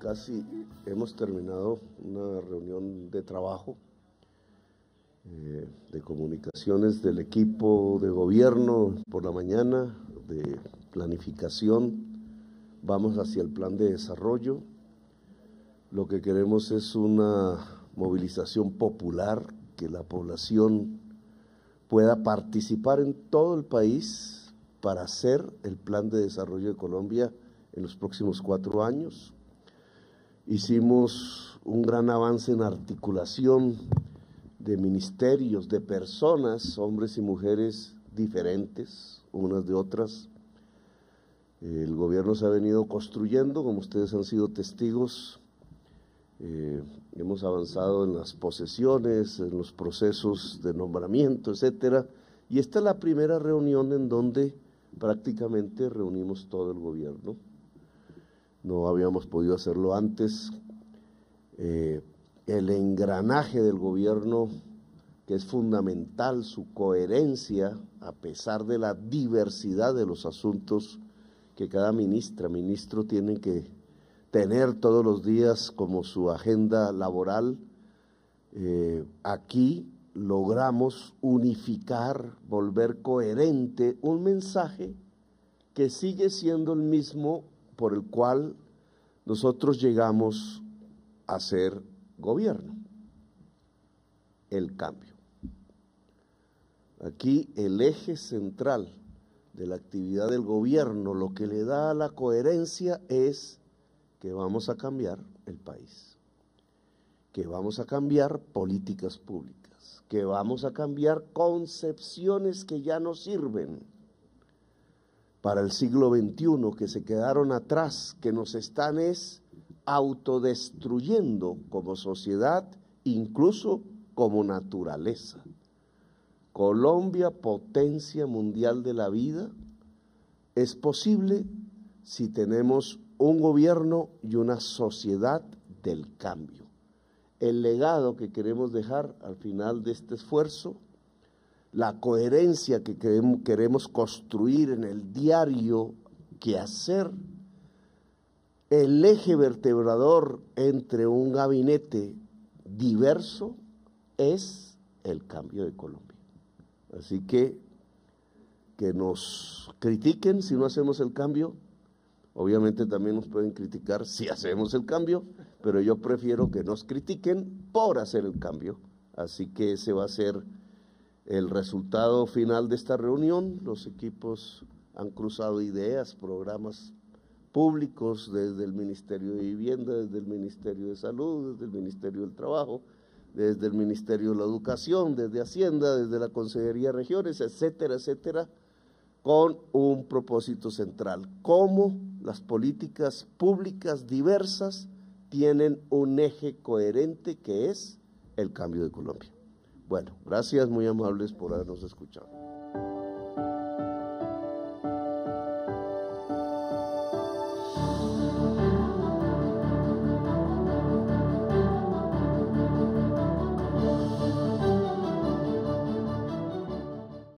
casi hemos terminado una reunión de trabajo, eh, de comunicaciones del equipo de gobierno por la mañana, de planificación. Vamos hacia el plan de desarrollo. Lo que queremos es una movilización popular, que la población pueda participar en todo el país para hacer el plan de desarrollo de Colombia en los próximos cuatro años. Hicimos un gran avance en articulación de ministerios, de personas, hombres y mujeres diferentes, unas de otras. El gobierno se ha venido construyendo, como ustedes han sido testigos. Eh, hemos avanzado en las posesiones, en los procesos de nombramiento, etcétera. Y esta es la primera reunión en donde prácticamente reunimos todo el gobierno no habíamos podido hacerlo antes. Eh, el engranaje del gobierno, que es fundamental, su coherencia, a pesar de la diversidad de los asuntos que cada ministra, ministro tienen que tener todos los días como su agenda laboral, eh, aquí logramos unificar, volver coherente un mensaje que sigue siendo el mismo por el cual nosotros llegamos a ser gobierno, el cambio. Aquí el eje central de la actividad del gobierno, lo que le da la coherencia es que vamos a cambiar el país, que vamos a cambiar políticas públicas, que vamos a cambiar concepciones que ya no sirven para el siglo XXI que se quedaron atrás, que nos están es autodestruyendo como sociedad, incluso como naturaleza. Colombia, potencia mundial de la vida, es posible si tenemos un gobierno y una sociedad del cambio. El legado que queremos dejar al final de este esfuerzo la coherencia que queremos construir en el diario que hacer, el eje vertebrador entre un gabinete diverso es el cambio de Colombia. Así que que nos critiquen si no hacemos el cambio, obviamente también nos pueden criticar si hacemos el cambio, pero yo prefiero que nos critiquen por hacer el cambio. Así que ese va a ser el resultado final de esta reunión. Los equipos han cruzado ideas, programas públicos desde el Ministerio de Vivienda, desde el Ministerio de Salud, desde el Ministerio del Trabajo, desde el Ministerio de la Educación, desde Hacienda, desde la Consejería de Regiones, etcétera, etcétera, con un propósito central, cómo las políticas públicas diversas tienen un eje coherente que es el cambio de Colombia. Bueno, gracias, muy amables por habernos escuchado.